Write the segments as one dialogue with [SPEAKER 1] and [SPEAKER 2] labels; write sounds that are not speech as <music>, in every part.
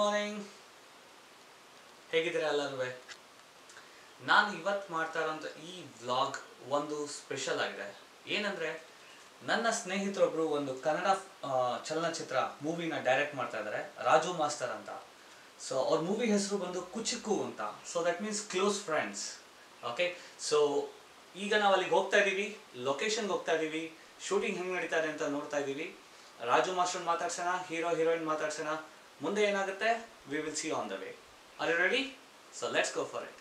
[SPEAKER 1] Morning ಹೇಗಿದ್ದೀರಾ ಎಲ್ಲರೂ? ನಾನು ಇವತ್ತು ಮಾಡ್ತಾ ಇರೋಂಥ ಈ ವ್ಲಾಗ್ ಒಂದು ಸ್ಪೆಷಲ್ ಆಗಿದೆ. ಏನಂದರೆ, ನನ್ನ ಸ್ನೇಹಿತರೊಬ್ಬರು ಒಂದು ಕನ್ನಡ ಚಲನಚಿತ್ರ ಮೂವಿನ ಡೈರೆಕ್ಟ್ ಮಾಡ್ತಾ ಇದ್ದಾರೆ ರಾಜು ಮಾಸ್ಟರ್ ಅಂತ. ಸೊ ಅವ್ರ ಮೂವಿ ಹೆಸರು ಬಂದು ಕುಚಿಕು ಅಂತ. So that means close friends okay so ಈಗ ನಾವು ಅಲ್ಲಿಗೆ ಹೋಗ್ತಾ ಇದ್ದೀವಿ ಲೊಕೇಶನ್ಗೆ ಹೋಗ್ತಾ ಇದ್ದೀವಿ ಶೂಟಿಂಗ್ ಹೆಂಗೆ ನಡೀತಾ ಇದೆ ಅಂತ ನೋಡ್ತಾ ಇದ್ದೀವಿ. ರಾಜು ಮಾಸ್ಟರ್ ಮಾತಾಡ್ಸೋಣ ಹೀರೋ ಹೀರೋಯಿನ್ ಮಾತಾಡ್ಸೋಣ. ಮುಂದೆ ಏನಾಗುತ್ತೆ? We will see on the way are ready so let's go for it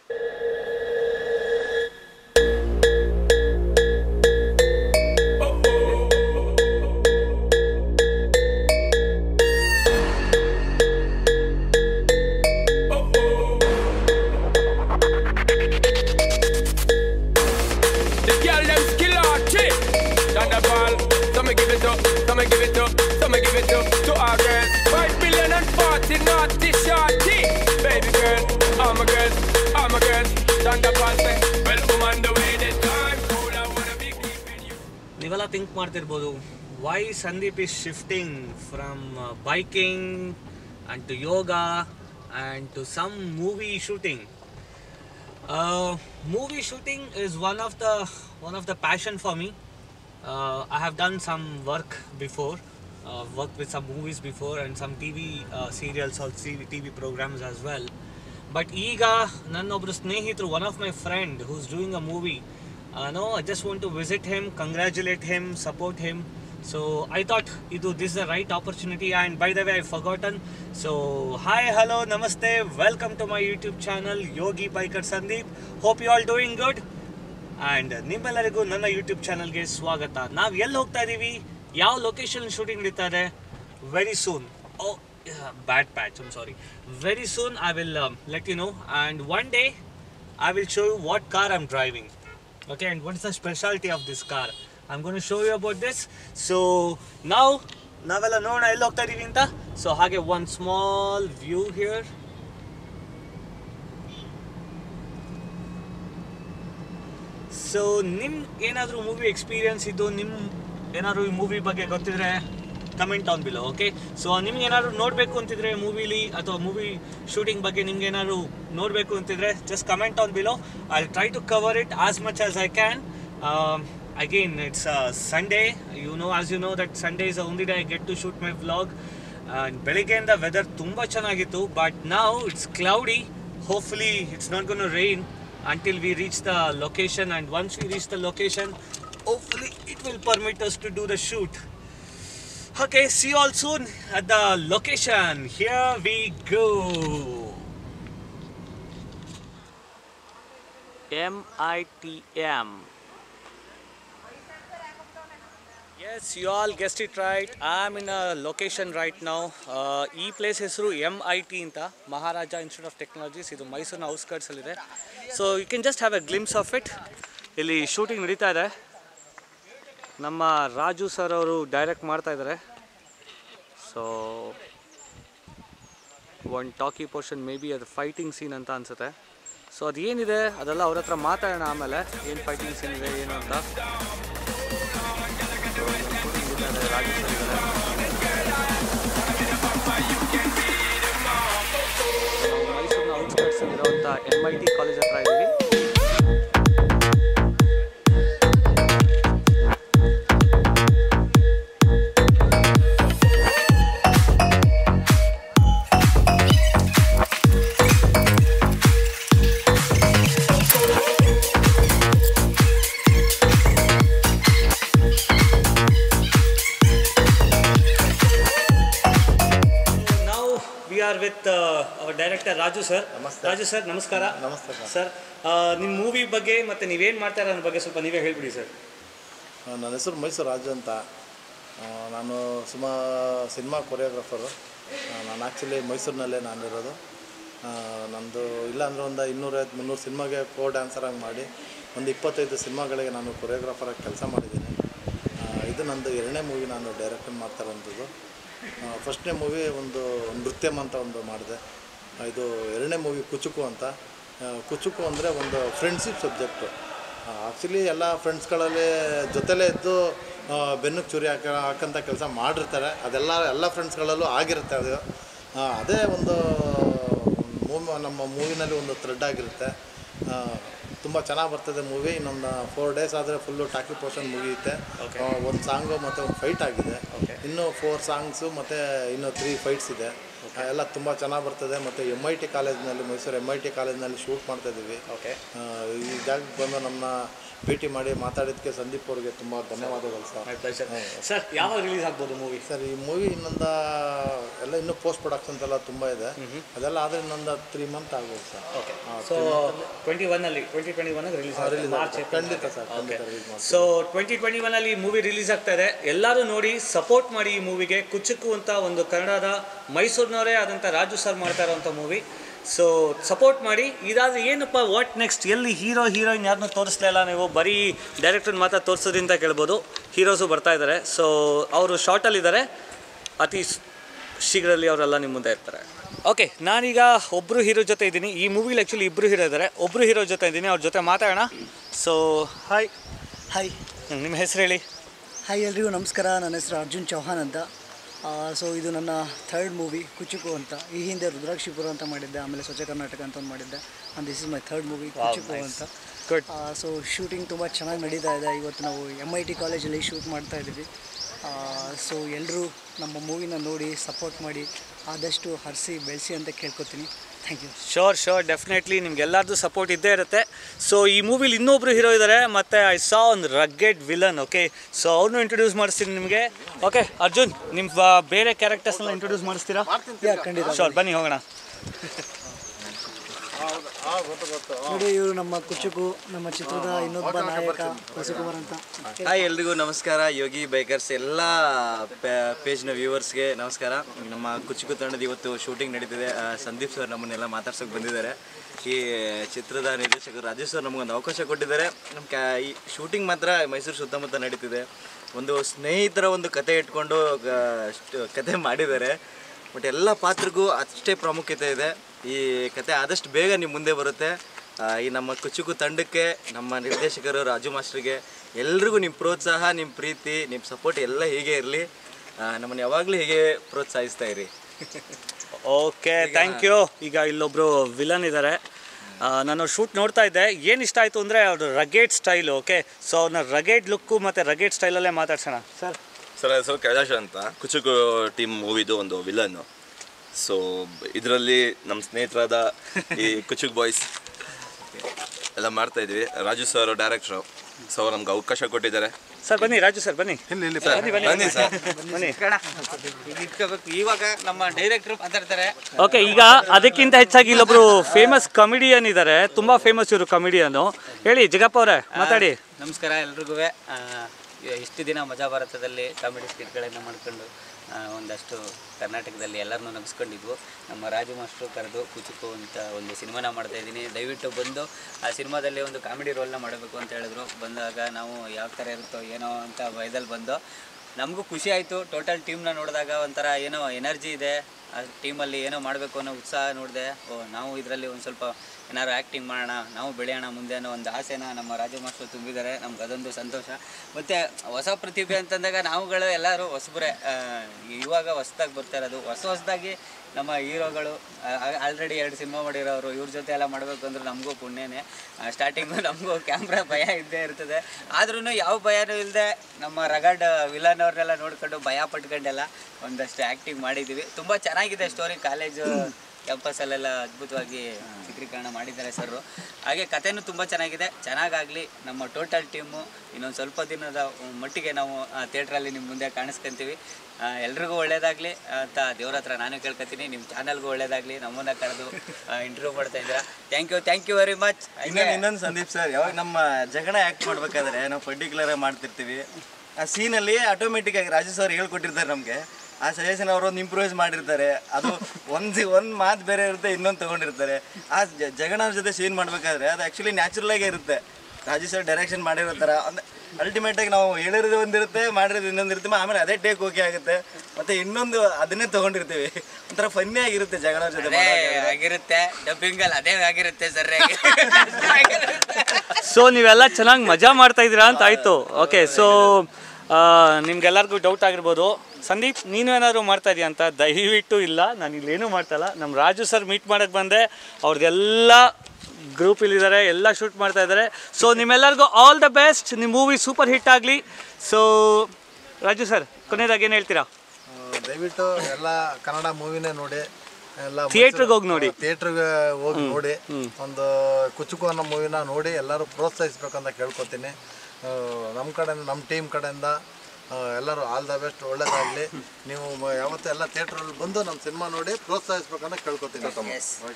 [SPEAKER 1] ನೀವೆಲ್ಲ think ಮಾಡ್ತಿರ್ಬೋದು. Why Sandeep is shifting from biking and to yoga and to some movie shooting movie shooting is one of the one of the passion for me I have done some work before work with some movies before and some T V serials all C T V programs as well but ಈಗ ನನ್ನೊಬ್ಬರು ಸ್ನೇಹಿತರು one of my friend who's doing a movie no I just want to visit him congratulate him support him so I thought ಇದು this the right opportunity and by the way I forgotten so hi hello namaste welcome to my YouTube channel Yogi biker Sandeep hope you all doing good and ನಿಮ್ಮೆಲ್ಲರಿಗೂ ನನ್ನ YouTube ಚಾನಲ್ಗೆ ಸ್ವಾಗತ. ನಾವು ಎಲ್ಲಿ ಹೋಗ್ತಾ ಇದ್ದೀವಿ ಯಾವ ಲೊಕೇಶನ್ ಶೂಟಿಂಗ್ ನಡೀತಾ ಇದೆ? Very soon oh bad patch I'm sorry very soon I will let you know and one day I will show you what car I'm driving. Okay, and what's the specialty of this car? I'm going to show you about this. So now ನಾವೆಲ್ಲ ನೋಡೋಣ ಎಲ್ಲಿ ಹೋಗ್ತಾ ಇದೀವಿ ಅಂತ so ಹಾಗೆ one small view here so ನಿಮ್ ಏನಾದರೂ movie experience ಇದ್ದು ನಿಮ್ಮ ಏನಾದ್ರು ಈ ಮೂವಿ ಬಗ್ಗೆ ಗೊತ್ತಿದ್ರೆ comment on below okay so ನಿಮ್ಗೆ ಏನಾದ್ರು ನೋಡಬೇಕು ಅಂತಿದ್ರೆ ಮೂವಿಲಿ ಅಥವಾ ಮೂವಿ ಶೂಟಿಂಗ್ ಬಗ್ಗೆ ನಿಮ್ಗೆ ಏನಾದ್ರು ನೋಡಬೇಕು ಅಂತಿದ್ರೆ just comment on below I try to cover it as much as I can again it's Sunday you know as you know that Sunday is only day I get to shoot my vlog ಬೆಳಿಗ್ಗೆಯಿಂದ weather ತುಂಬ ಚೆನ್ನಾಗಿತ್ತು but ನಾವು it's cloudy hopefully it's not gonna rain until we reach the location and once we reach the location hopefully it will permit us to do the shoot. Okay see you all soon at the location here we go mitm Yes, you all guessed it right. I am in a location right now. Uh, ಈ place ಹೆಸರು M I T ಅಂತ Maharaja institute of technologies ಇದು ಮೈಸೂರಿನ ಔಟ್ಸ್ಕರ್ಟ್ಸಲ್ಲಿದೆ so you can just have a glimpse of it ಇಲ್ಲಿ shooting ನಡೀತಾ ಇದೆ ನಮ್ಮ Raju sir ಅವರು ಡೈರೆಕ್ಟ್ ಮಾಡ್ತಾ ಇದ್ದಾರೆ so one talkie portion may be ಅದು ಫೈಟಿಂಗ್ ಸೀನ್ ಅಂತ ಅನಿಸುತ್ತೆ. ಸೊ ಅದು ಏನಿದೆ ಅದೆಲ್ಲ ಅವ್ರ ಹತ್ರ ಮಾತಾಡೋಣ ಆಮೇಲೆ. ಏನು ಫೈಟಿಂಗ್ ಸೀನ್ ಇದೆ, ಏನು ಅಂತ. ರಾಜು ಸರ್ ಮೈಸೂರಿನ ಇರುವಂಥ ಎಂ ಐ ಟಿ ಕಾಲೇಜ್ ಹತ್ರ ಇದ್ದೀವಿ. ಡೈರೆಕ್ಟರ್ ರಾಜು ಸರ್
[SPEAKER 2] ನಮಸ್ತೆ.
[SPEAKER 1] ರಾಜು ಸರ್ ನಮಸ್ಕಾರ
[SPEAKER 2] ನಮಸ್ಕಾರ ಸರ್.
[SPEAKER 1] ನಿಮ್ಮ ಮೂವಿ ಬಗ್ಗೆ ಮತ್ತು ನೀವೇನು ಮಾಡ್ತಾರೆ ಅನ್ನೋ ಬಗ್ಗೆ ಸ್ವಲ್ಪ ನೀವೇ ಹೇಳಿಬಿಡಿ ಸರ್
[SPEAKER 2] ನನ್ನ ಹೆಸರು ಮೈಸೂರು ರಾಜು ಅಂತ. ನಾನು ಸುಮಾ ಸಿನಿಮಾ ಕೊರಿಯೋಗ್ರಾಫರು ನಾನು ಆ್ಯಕ್ಚುಲಿ ಮೈಸೂರಿನಲ್ಲೇ ನಾನಿರೋದು. ಆ, ನಂದು ಇಲ್ಲ ಅಂದರೆ ಒಂದು ಇನ್ನೂರೈವತ್ತು ಮುನ್ನೂರು ಸಿನಿಮಾಗೆ ಕೋ ಡ್ಯಾನ್ಸರಾಗಿ ಮಾಡಿ ಒಂದು ಇಪ್ಪತ್ತೈದು ಸಿನಿಮಾಗಳಿಗೆ ನಾನು ಕೊರಿಯೋಗ್ರಾಫರಾಗಿ ಕೆಲಸ ಮಾಡಿದ್ದೀನಿ. ಇದು ನಂದು ಎರಡನೇ ಮೂವಿ ನಾನು ಡೈರೆಕ್ಟ್ ಮಾಡ್ತಾ ಇರೋಂಥದ್ದು. ಫಸ್ಟ್ನೇ ಮೂವಿ ಒಂದು ನೃತ್ಯಂ ಅಂತ ಒಂದು ಮಾಡಿದೆ. ಇದು ಎರಡನೇ ಮೂವಿ ಕುಚುಕು ಅಂತ. ಕುಚುಕು ಅಂದರೆ ಒಂದು ಫ್ರೆಂಡ್ಶಿಪ್ ಸಬ್ಜೆಕ್ಟು ಆ್ಯಕ್ಚುಲಿ ಎಲ್ಲ ಫ್ರೆಂಡ್ಸ್ಗಳಲ್ಲಿ ಜೊತೆಲೇ ಇದ್ದು ಬೆನ್ನಿಗೆ ಚುರಿ ಹಾಕ ಹಾಕೋಂಥ ಕೆಲಸ ಮಾಡಿರ್ತಾರೆ. ಅದೆಲ್ಲ ಎಲ್ಲ ಫ್ರೆಂಡ್ಸ್ಗಳಲ್ಲೂ ಆಗಿರುತ್ತೆ ಅದು. ಅದೇ ಒಂದು ಮೂವಿ ನಮ್ಮ ಮೂವಿನಲ್ಲಿ ಒಂದು ಥ್ರೆಡ್ ಆಗಿರುತ್ತೆ. ತುಂಬ ಚೆನ್ನಾಗಿ ಬರ್ತದೆ ಮೂವಿ ಇನ್ನೊಂದು ಫೋರ್ ಡೇಸ್ ಆದರೆ ಫುಲ್ಲು ಟಾಕಿ ಪೋರ್ಷನ್ ಮುಗಿಯುತ್ತೆ. ಒಂದು ಸಾಂಗು ಮತ್ತು ಒಂದು ಫೈಟ್ ಆಗಿದೆ. ಇನ್ನೂ ಫೋರ್ ಸಾಂಗ್ಸು ಮತ್ತು ಇನ್ನೂ ತ್ರೀ ಫೈಟ್ಸ್ ಇದೆ. ಎಲ್ಲ ತುಂಬ ಚೆನ್ನಾಗಿ ಬರ್ತದೆ. ಮತ್ತು ಎಂ ಐ ಟಿ ಕಾಲೇಜ್ನಲ್ಲಿ ಮೈಸೂರು ಎಂ ಐ ಟಿ ಕಾಲೇಜ್ನಲ್ಲಿ ಶೂಟ್ ಮಾಡ್ತಾಯಿದ್ದೀವಿ
[SPEAKER 1] ಓಕೆ
[SPEAKER 2] ಈ ಜಾಗಕ್ಕೆ ಬಂದು ನಮ್ಮನ್ನ ಭೇಟಿ ಮಾಡಿ ಮಾತಾಡಿದ್ದಕ್ಕೆ ಸಂದೀಪ್ ಅವ್ರಿಗೆ ತುಂಬ ಧನ್ಯವಾದಗಳು ಸರ್.
[SPEAKER 1] ಸರ್ ಯಾವಾಗ ರಿಲೀಸ್ ಆಗ್ಬೋದು ಮೂವಿ
[SPEAKER 2] ಸರ್ ಈ ಮೂವಿ ಇನ್ನೊಂದು ಎಲ್ಲ ಇನ್ನೂ ಪೋಸ್ಟ್ ಪ್ರೊಡಕ್ಷನ್ಸ್ ಎಲ್ಲ ತುಂಬ ಇದೆ. ಅದೆಲ್ಲ ಆದರೆ ಇನ್ನೊಂದು ತ್ರೀ ಮಂತ್ ಆಗ್ಬೋದು ಸರ್.
[SPEAKER 1] ಓಕೆ ಸೊ ಟ್ವೆಂಟಿ ಒನ್ನಲ್ಲಿ twenty twenty one release March.
[SPEAKER 2] ಖಂಡಿತ ಸರ್
[SPEAKER 1] ಸೊ ಟ್ವೆಂಟಿ ಟ್ವೆಂಟಿ ಒನ್ನಲ್ಲಿ ಈ ಮೂವಿ ರಿಲೀಸ್ ಆಗ್ತಾ ಇದೆ. ಎಲ್ಲರೂ ನೋಡಿ ಸಪೋರ್ಟ್ ಮಾಡಿ ಈ ಮೂವಿಗೆ ಕುಚ್ಚುಕ್ಕು ಅಂತ ಒಂದು ಕನ್ನಡದ ಮೈಸೂರಿನವರೇ ಆದಂಥ ರಾಜು ಸರ್ ಮಾಡ್ತಾ ಇರೋಂಥ ಮೂವಿ ಸೊ ಸಪೋರ್ಟ್ ಮಾಡಿ. ಇದಾದ್ರೆ ಏನಪ್ಪ ವಾಟ್ ನೆಕ್ಸ್ಟ್ ಎಲ್ಲಿ ಹೀರೋ ಹೀರೋಯಿನ್ ಯಾರನ್ನೂ ತೋರಿಸ್ಲೇ ಇಲ್ಲ ನೀವು. ಬರೀ ಡೈರೆಕ್ಟರ್ ಮಾತ್ರ ತೋರಿಸೋದ್ರಿಂದ ಕೇಳ್ಬೋದು ಹೀರೋಸು ಬರ್ತಾ ಇದ್ದಾರೆ ಸೊ ಅವರು ಶಾರ್ಟಲ್ಲಿದ್ದಾರೆ ಅತಿ ಶೀಘ್ರದಲ್ಲಿ ಅವರೆಲ್ಲ ನಿಮ್ಮ ಮುಂದೆ ಇರ್ತಾರೆ. ಓಕೆ ನಾನೀಗ ಒಬ್ಬರು ಹೀರೋ ಜೊತೆ ಇದ್ದೀನಿ. ಈ ಮೂವಿಲಿ ಆ್ಯಕ್ಚುಲಿ ಇಬ್ಬರು ಹೀರೋ ಇದ್ದಾರೆ ಒಬ್ಬರು ಹೀರೋ ಜೊತೆ ಇದ್ದೀನಿ. ಅವ್ರ ಜೊತೆ ಮಾತಾಡೋಣ. ಸೊ ಹಾಯ್
[SPEAKER 3] ಹಾಯ್
[SPEAKER 1] ನಿಮ್ಮ ಹೆಸರು ಹೇಳಿ.
[SPEAKER 3] ಹಾಯ್ ಎಲ್ರಿಗೂ ನಮಸ್ಕಾರ. ನನ್ನ ಹೆಸರು ಅರ್ಜುನ್ ಚೌಹಾನ್ ಅಂತ. ಸೊ ಇದು ನನ್ನ ಥರ್ಡ್ ಮೂವಿ ಕುಚುಕು ಅಂತ. ಈ ಹಿಂದೆ ರುದ್ರಾಕ್ಷಿಪುರ ಅಂತ ಮಾಡಿದ್ದೆ ಆಮೇಲೆ ಸ್ವಚ್ಛ ಕರ್ನಾಟಕ ಅಂತ ಒಂದು ಮಾಡಿದ್ದೆ. And this is my third movie Kuchuku. ಅಂತ. ಸೊ ಶೂಟಿಂಗ್ ತುಂಬ ಚೆನ್ನಾಗಿ ನಡೀತಾ ಇದೆ. ಇವತ್ತು ನಾವು ಎಂ ಐ ಟಿ ಕಾಲೇಜಲ್ಲಿ ಶೂಟ್ ಮಾಡ್ತಾ ಇದ್ದೀವಿ. ಸೊ ಎಲ್ಲರೂ ನಮ್ಮ ಮೂವಿನ ನೋಡಿ ಸಪೋರ್ಟ್ ಮಾಡಿ ಆದಷ್ಟು ಹರಿಸಿ ಬೆಳೆಸಿ ಅಂತ ಕೇಳ್ಕೊತೀನಿ. Thank you
[SPEAKER 1] sure sure definitely ನಿಮ್ಗೆಲ್ಲರದು support ಇದ್ದೇ ಇರುತ್ತೆ. ಸೊ ಈ ಮೂವಿಲಿ ಇನ್ನೊಬ್ರು ಹೀರೋ ಇದ್ದಾರೆ ಮತ್ತು ಐ ಸಾ ಒಂದು ರಗ್ಗೆಡ್ ವಿಲನ್ ಓಕೆ ಸೊ ಅವ್ರನ್ನೂ ಇಂಟ್ರೊಡ್ಯೂಸ್ ಮಾಡಿಸ್ತೀನಿ ನಿಮಗೆ. ಓಕೆ ಅರ್ಜುನ್ ನಿಮ್ಮ ಬೇರೆ ಕ್ಯಾರೆಕ್ಟರ್ಸ್ನೆಲ್ಲ ಇಂಟ್ರೊಡ್ಯೂಸ್ ಮಾಡಿಸ್ತೀರಾ?
[SPEAKER 3] ಖಂಡಿತ.
[SPEAKER 1] ಶೋರ್ ಬನ್ನಿ ಹೋಗೋಣ. <laughs>
[SPEAKER 3] ನೋಡಿ ಇವರು ನಮ್ಮ ಕುಚುಕು ನಮ್ಮ ಚಿತ್ರದ ಇನ್ನೊಬ್ಬ ನಾಯಕ ವಸುಕುಮಾರ್ ಅಂತ.
[SPEAKER 4] ಹಾಯ್ ಎಲ್ರಿಗೂ ನಮಸ್ಕಾರ. ಯೋಗಿ ಬೈಕರ್ಸ್ ಎಲ್ಲ ಪೇಜ್ನ ವ್ಯೂವರ್ಸ್ಗೆ ನಮಸ್ಕಾರ. ನಮ್ಮ ಕುಚುಕು ತಂಡದ ಇವತ್ತು ಶೂಟಿಂಗ್ ನಡೀತಿದೆ. ಸಂದೀಪ್ ಸರ್ ನಮ್ಮನ್ನೆಲ್ಲ ಮಾತಾಡ್ಸೋಕೆ ಬಂದಿದ್ದಾರೆ. ಈ ಚಿತ್ರದ ನಿರ್ದೇಶಕರು ರಾಜೇಶ್ ಸರ್ ನಮಗೊಂದು ಅವಕಾಶ ಕೊಟ್ಟಿದ್ದಾರೆ. ನಮ್ಮ ಕ್ಯಾ ಈ ಶೂಟಿಂಗ್ ಮಾತ್ರ ಮೈಸೂರು ಸುತ್ತಮುತ್ತ ನಡೀತಿದೆ. ಒಂದು ಸ್ನೇಹಿತರ ಒಂದು ಕತೆ ಇಟ್ಕೊಂಡು ಕತೆ ಮಾಡಿದ್ದಾರೆ. ಬಟ್ ಎಲ್ಲ ಪಾತ್ರಗೂ ಅಷ್ಟೇ ಪ್ರಾಮುಖ್ಯತೆ ಇದೆ. ಈ ಕತೆ ಆದಷ್ಟು ಬೇಗ ನಿಮ್ಮ ಮುಂದೆ ಬರುತ್ತೆ. ಈ ನಮ್ಮ ಕುಚುಕು ತಂಡಕ್ಕೆ ನಮ್ಮ ನಿರ್ದೇಶಕರು ರಾಜು ಮಾಸ್ಟ್ರಿಗೆ ಎಲ್ರಿಗೂ ನಿಮ್ಮ ಪ್ರೋತ್ಸಾಹ ನಿಮ್ಮ ಪ್ರೀತಿ ನಿಮ್ಮ ಸಪೋರ್ಟ್ ಎಲ್ಲ ಹೀಗೆ ಇರಲಿ. ನಮ್ಮನ್ನು ಯಾವಾಗಲೂ ಹೀಗೆ ಪ್ರೋತ್ಸಾಹಿಸ್ತಾ ಇರಿ.
[SPEAKER 1] ಓಕೆ ಥ್ಯಾಂಕ್ ಯು ಈಗ ಇಲ್ಲೊಬ್ರು ವಿಲನ್ ಇದ್ದಾರೆ ನಾನು ಶೂಟ್ ನೋಡ್ತಾ ಇದ್ದೆ. ಏನು ಇಷ್ಟ ಆಯಿತು ಅಂದರೆ ಅವ್ರ ರಗೇಡ್ ಸ್ಟೈಲು ಓಕೆ ಸೊ ಅವ್ರನ್ನ ರಗೇಡ್ ಲುಕ್ಕು ಮತ್ತು ರಗೇಡ್ ಸ್ಟೈಲಲ್ಲೇ ಮಾತಾಡ್ಸೋಣ. ಸರ್
[SPEAKER 5] ಸರ್ ಹೆಸರು ಕೈಲಾಶ ಅಂತ. ಕುಚುಕು ಟೀಮ್ ಮೂವಿದು ಒಂದು ವಿಲನ್ ಸೊ ಇದರಲ್ಲಿ ನಮ್ಮ ಸ್ನೇಹಿತರಾದ ಈ ಕುಚುಕ್ ಬಾಯ್ಸ್ ಎಲ್ಲ ಮಾಡ್ತಾ ಇದ್ವಿ. ರಾಜು ಸರ್ ಡೈರೆಕ್ಟ್ರು ಸೊ ಅವ್ರು ನಮ್ಗೆ ಅವಕಾಶ ಕೊಟ್ಟಿದ್ದಾರೆ.
[SPEAKER 1] ಸರ್ ಬನ್ನಿ ರಾಜು ಸರ್ ಬನ್ನಿ. ಬನ್ನಿ ಬನ್ನಿ.
[SPEAKER 5] ಬನ್ನಿ ಸರ್
[SPEAKER 1] ಬನ್ನಿ.
[SPEAKER 4] ಇವಾಗ ನಮ್ಮ ಡೈರೆಕ್ಟರ್ ಮಾತಾಡ್ತಾರೆ.
[SPEAKER 1] ಓಕೆ ಈಗ ಅದಕ್ಕಿಂತ ಹೆಚ್ಚಾಗಿ ಇಲ್ಲೊಬ್ರು ಫೇಮಸ್ ಕಮಿಡಿಯನ್ ಇದ್ದಾರೆ ತುಂಬಾ ಫೇಮಸ್ ಇವರು ಕಮಿಡಿಯನ್ ಹೇಳಿ ಜಗಪ್ಪ ಅವರೇ ಮಾತಾಡಿ.
[SPEAKER 6] ನಮಸ್ಕಾರ ಎಲ್ರಿಗೂ. ಇಷ್ಟು ದಿನ ಮಜಾ ಭಾರತದಲ್ಲಿ ಕಾಮಿಡಿ ಸ್ಕಿಟ್ಗಳನ್ನು ಮಾಡ್ಕೊಂಡು ಒಂದಷ್ಟು ಕರ್ನಾಟಕದಲ್ಲಿ ಎಲ್ಲರನ್ನೂ ನಗಿಸ್ಕೊಂಡಿದ್ವು. ನಮ್ಮ ರಾಜು ಮಾಸ್ಟ್ರು ಕರೆದು ಕುಚುಕು ಅಂತ ಒಂದು ಸಿನಿಮಾನ ಮಾಡ್ತಾ ಇದ್ದೀನಿ. ದಯವಿಟ್ಟು ಬಂದು ಆ ಸಿನಿಮಾದಲ್ಲಿ ಒಂದು ಕಾಮಿಡಿ ರೋಲ್ನ ಮಾಡಬೇಕು ಅಂತ ಹೇಳಿದ್ರು. ಬಂದಾಗ ನಾವು ಯಾವ ಥರ ಇರುತ್ತೋ ಏನೋ ಅಂತ ಭಯದಲ್ಲಿ ಬಂದು, ನಮಗೂ ಖುಷಿ ಆಯಿತು. ಟೋಟಲ್ ಟೀಮ್ನ ನೋಡಿದಾಗ ಒಂಥರ ಏನೋ ಎನರ್ಜಿ ಇದೆ. ಆ ಟೀಮಲ್ಲಿ ಏನೋ ಮಾಡಬೇಕು ಅನ್ನೋ ಉತ್ಸಾಹ ನೋಡಿದೆ. ಓ, ನಾವು ಇದರಲ್ಲಿ ಒಂದು ಸ್ವಲ್ಪ ಏನಾದ್ರು ಆ್ಯಕ್ಟಿಂಗ್ ಮಾಡೋಣ, ನಾವು ಬೆಳೆಯೋಣ ಮುಂದೆ ಅನ್ನೋ ಒಂದು ಆಸೆನ ನಮ್ಮ ರಾಜು ಮಾಸ್ಟರ್ ತುಂಬಿದ್ದಾರೆ. ನಮ್ಗೆ ಅದೊಂದು ಸಂತೋಷ. ಮತ್ತು ಹೊಸ ಪ್ರತಿಭೆ ಅಂತಂದಾಗ ನಾವುಗಳು ಎಲ್ಲರೂ ಹೊಸಬ್ರೆ ಇವಾಗ ಹೊಸ್ದಾಗಿ ಬರ್ತಾ ಇರೋದು. ಹೊಸ ಹೊಸದಾಗಿ ನಮ್ಮ ಹೀರೋಗಳು ಆಲ್ರೆಡಿ ಎರಡು ಸಿನಿಮಾ ಮಾಡಿರೋರು, ಇವ್ರ ಜೊತೆ ಎಲ್ಲ ಮಾಡಬೇಕು ಅಂದ್ರೆ ನಮಗೂ ಪುಣ್ಯನೇ. ಸ್ಟಾರ್ಟಿಂಗು ನಮಗೂ ಕ್ಯಾಮ್ರಾ ಭಯ ಇದ್ದೇ ಇರ್ತದೆ. ಆದ್ರೂ ಯಾವ ಭಯನೂ ಇಲ್ಲದೆ ನಮ್ಮ ರಗಡ್ ವಿಲನ್ ಅವ್ರನ್ನೆಲ್ಲ ನೋಡ್ಕೊಂಡು ಭಯ ಪಟ್ಕೊಂಡೆಲ್ಲ ಒಂದಷ್ಟು ಆ್ಯಕ್ಟಿಂಗ್ ಮಾಡಿದ್ದೀವಿ. ತುಂಬ ಚೆನ್ನಾಗಿದೆ ಸ್ಟೋರಿ ಕಾಲೇಜು ಕ್ಯಾಂಪಸಲ್ಲೆಲ್ಲ ಅದ್ಭುತವಾಗಿ ಚಿತ್ರೀಕರಣ ಮಾಡಿದ್ದಾರೆ ಸರ್ ಹಾಗೆ ಕಥೆನೂ ತುಂಬ ಚೆನ್ನಾಗಿದೆ. ಚೆನ್ನಾಗಾಗಲಿ ನಮ್ಮ ಟೋಟಲ್ ಟೀಮು ಇನ್ನೊಂದು ಸ್ವಲ್ಪ ದಿನದ ಮಟ್ಟಿಗೆ ನಾವು ಥಿಯೇಟ್ರಲ್ಲಿ ನಿಮ್ಮ ಮುಂದೆ ಕಾಣಿಸ್ಕೊಂತೀವಿ. ಎಲ್ರಿಗೂ ಒಳ್ಳೇದಾಗಲಿ. ಅಂತ ದೇವ್ರ ಹತ್ರ ನಾನು ಕೇಳ್ಕೊತೀನಿ. ನಿಮ್ಮ ಚಾನಲ್ಗೂ ಒಳ್ಳೇದಾಗಲಿ. ನಮ್ಮನ್ನ ಕರೆದು ಇಂಟರ್ವ್ಯೂ ಮಾಡ್ತಾ ಇದ್ದೀರಾ. Thank you thank you very much
[SPEAKER 4] ಇನ್ನೊಂದು ಇನ್ನೊಂದು ಸಂದೀಪ್ ಸರ್ ಯಾವಾಗ ನಮ್ಮ ಜಗಳ ಆ್ಯಕ್ಟ್ ಮಾಡ್ಬೇಕಾದ್ರೆ ನಾವು ಪರ್ಟಿಕ್ಯುಲರ್ ಆಗಿ ಮಾಡ್ತಿರ್ತೀವಿ. ಆ ಸೀನಲ್ಲಿ ಆಟೋಮೆಟಿಕ್ ಆಗಿ ರಾಜೇಶ್ ಸರ್ ಹೇಳ್ಕೊಟ್ಟಿರ್ತಾರೆ ನಮಗೆ. ಆ ಸಜೆಷನ್ ಅವರು ಒಂದು ಇಂಪ್ರೂವೈಸ್ ಮಾಡಿರ್ತಾರೆ. ಅದು ಒಂದು ಒಂದು ಮಾತು ಬೇರೆ ಇರುತ್ತೆ ಇನ್ನೊಂದು ತಗೊಂಡಿರ್ತಾರೆ. ಆ ಜ- ಜಗಣ ಅವ್ರ ಜೊತೆ ಸೀನ್ ಮಾಡಬೇಕಾದ್ರೆ ಅದು ಆ್ಯಕ್ಚುಲಿ ನ್ಯಾಚುರಲ್ ಆಗೇ ಇರುತ್ತೆ. ರಾಜು ಸರ್ ಡೈರೆಕ್ಷನ್ ಮಾಡಿರೋ ಥರ ಅಂದರೆ ಅಲ್ಟಿಮೇಟಾಗಿ ನಾವು ಹೇಳಿರೋದು ಒಂದಿರುತ್ತೆ ಮಾಡಿರೋದು ಇನ್ನೊಂದು ಇರುತ್ತೆ ಆಮೇಲೆ ಅದೇ ಟೇಕ್ ಓಕೆ ಆಗುತ್ತೆ. ಮತ್ತೆ ಇನ್ನೊಂದು ಅದನ್ನೇ ತೊಗೊಂಡಿರ್ತೀವಿ. ಒಂಥರ ಫನ್ನಿ ಆಗಿರುತ್ತೆ ಜಗಳ ಅವ್ರ ಜೊತೆ.
[SPEAKER 6] ಆಗಿರುತ್ತೆ. ಡಬ್ಬಿಂಗಲ್ಲಿ ಅದೇ ಆಗಿರುತ್ತೆ ಸರ್
[SPEAKER 1] ಸೊ ನೀವೆಲ್ಲ ಚೆನ್ನಾಗಿ ಮಜಾ ಮಾಡ್ತಾ ಇದ್ದೀರಾ ಅಂತ ಆಯಿತು. ಓಕೆ ಸೊ ನಿಮ್ಗೆಲ್ಲರಿಗೂ ಡೌಟ್ ಆಗಿರ್ಬೋದು. ಸಂದೀಪ್ ನೀನು ಏನಾದರೂ ಮಾಡ್ತಾ ಇದೀಯ ಅಂತ ದಯವಿಟ್ಟು ಇಲ್ಲ. ನಾನು ಇಲ್ಲೇನೂ ಮಾಡ್ತಾಯಿಲ್ಲ ನಮ್ಮ ರಾಜು ಸರ್ ಮೀಟ್ ಮಾಡೋಕ್ಕೆ ಬಂದೆ. ಅವ್ರದ್ದೆಲ್ಲ ಗ್ರೂಪಲ್ಲಿದ್ದಾರೆ ಎಲ್ಲ ಶೂಟ್ ಮಾಡ್ತಾ ಇದ್ದಾರೆ ಸೊ ನಿಮ್ಮೆಲ್ಲರಿಗೂ ಆಲ್ ದ ಬೆಸ್ಟ್ ನಿಮ್ಮ ಮೂವಿ ಸೂಪರ್ ಹಿಟ್ ಆಗಲಿ. ಸೊ ರಾಜು ಸರ್ ಕೊನೆಯದಾಗಿ ಏನು ಹೇಳ್ತೀರಾ?
[SPEAKER 2] ದಯವಿಟ್ಟು ಎಲ್ಲ ಕನ್ನಡ ಮೂವಿನೇ ನೋಡಿ. ಎಲ್ಲ
[SPEAKER 1] ಥಿಯೇಟ್ರಿಗೆ ಹೋಗಿ ನೋಡಿ.
[SPEAKER 2] ಥಿಯೇಟ್ರಿಗೆ ಹೋಗಿ ನೋಡಿ. ಒಂದು ಕುಚುಕು ಅನ್ನೋ ಮೂವಿನ ನೋಡಿ ಎಲ್ಲರೂ ಪ್ರೋತ್ಸಾಹಿಸ್ಬೇಕಂತ ಕೇಳ್ಕೊತೀನಿ. ನಮ್ಮ ಕಡೆ ನಮ್ಮ ಟೀಮ್ ಕಡೆಯಿಂದ ಎಲ್ಲರೂ ಆಲ್ ದ ಬೆಸ್ಟ್ ಒಳ್ಳೇದಾಗಲಿ. ನೀವು ಯಾವತ್ತೂ ಎಲ್ಲ ಥಿಯೇಟ್ರಲ್ಲಿ ಬಂದು ನಮ್ಮ ಸಿನಿಮಾ ನೋಡಿ ಪ್ರೋತ್ಸಾಹಿಸ್ಬೇಕಂತ ಕೇಳ್ಕೊತೀನಿ.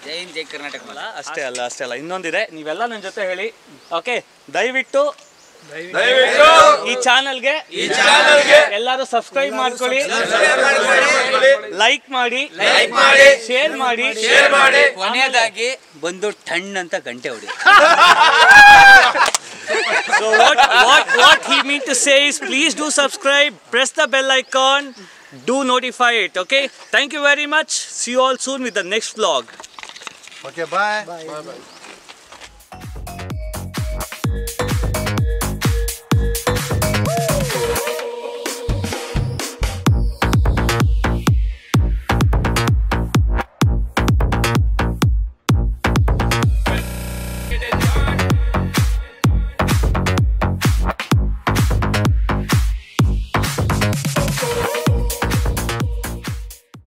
[SPEAKER 6] ಜೈ ಹಿಂದ್ ಜೈ ಕರ್ನಾಟಕ
[SPEAKER 1] ಅಲ್ಲ ಅಷ್ಟೇ ಅಲ್ಲ ಅಷ್ಟೇ ಅಲ್ಲ. ಇನ್ನೊಂದಿದೆ ನೀವೆಲ್ಲ ನನ್ನ ಜೊತೆ ಹೇಳಿ. ಓಕೆ ದಯವಿಟ್ಟು ದಯವಿಟ್ಟು ಈ ಚಾನಲ್ಗೆ ಎಲ್ಲರೂ ಸಬ್ಸ್ಕ್ರೈಬ್ ಮಾಡ್ಕೊಳ್ಳಿ. ಲೈಕ್ ಮಾಡಿ. ಲೈಕ್ ಮಾಡಿ. ಶೇರ್ ಮಾಡಿ. ಶೇರ್ ಮಾಡಿ.
[SPEAKER 6] ಕೊನೆಯದಾಗಿ ಬಂದು ಟಣ್ ಅಂತ ಗಂಟೆ ಹೊಡಿ. <laughs>
[SPEAKER 1] so what, what, what he meant to say is please do subscribe, press the bell icon, do notify it, okay? Thank you very much. See you all soon with the next vlog.
[SPEAKER 2] Okay, bye. Bye. bye, bye.